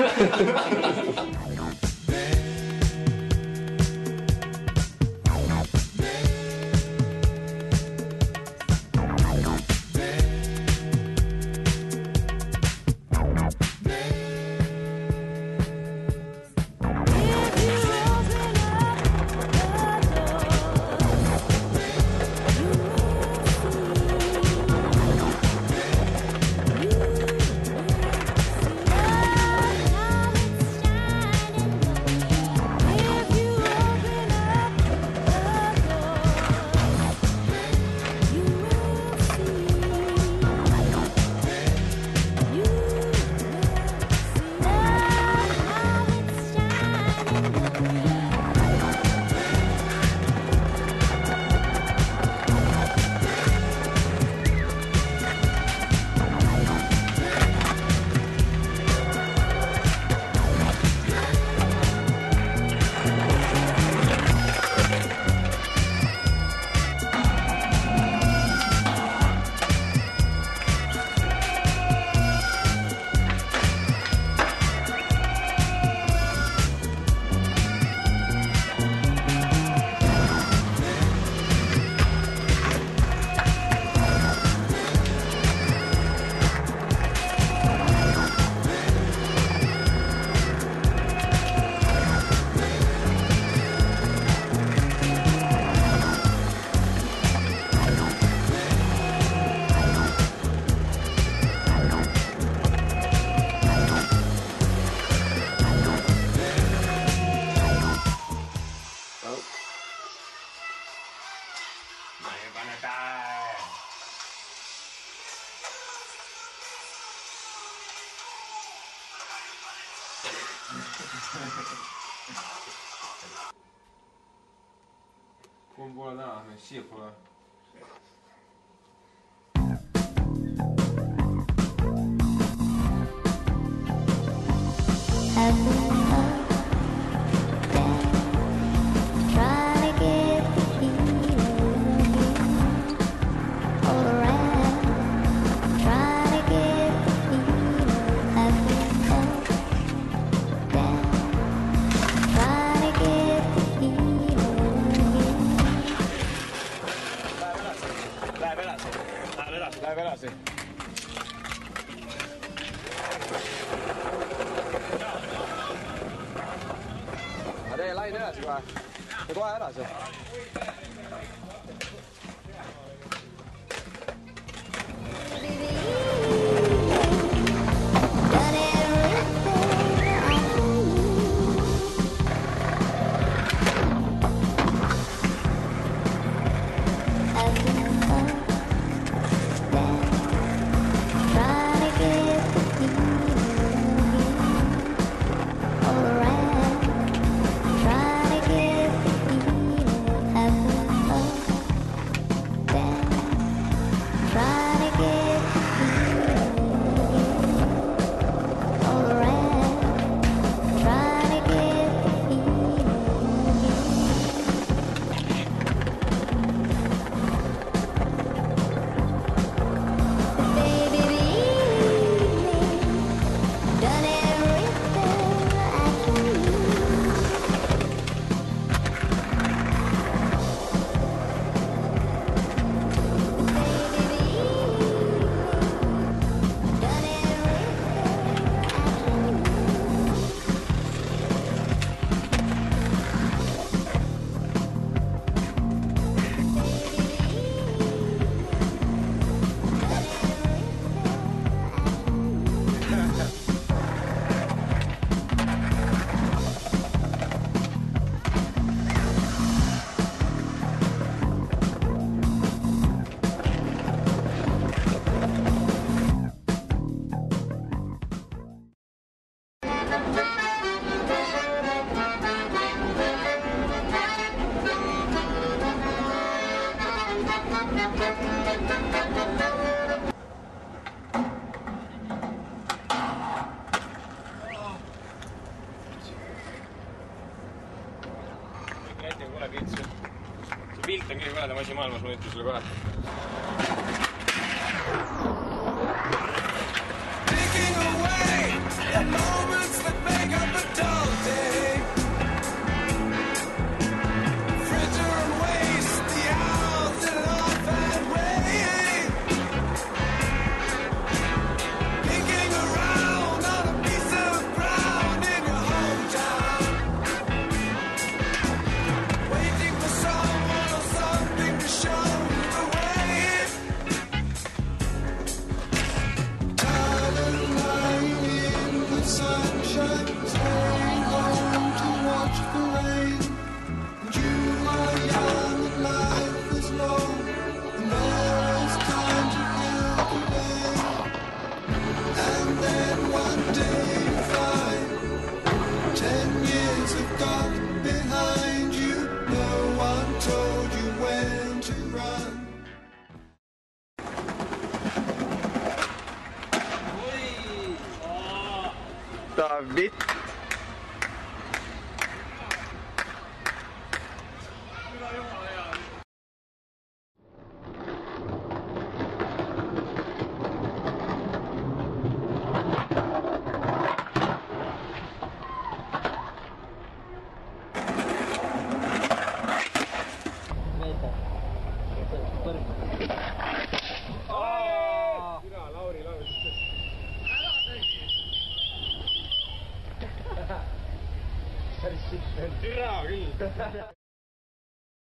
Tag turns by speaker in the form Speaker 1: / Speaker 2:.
Speaker 1: ハハハ 呵呵，光了，很幸福了。
Speaker 2: Läheb edasi.
Speaker 3: tee laine edasi kohe ja kohe edasi.
Speaker 2: pilt, see pilt on kõige põnevam asi maailmas, ma ütlen sulle kohe.
Speaker 4: vitt.
Speaker 1: türa küll.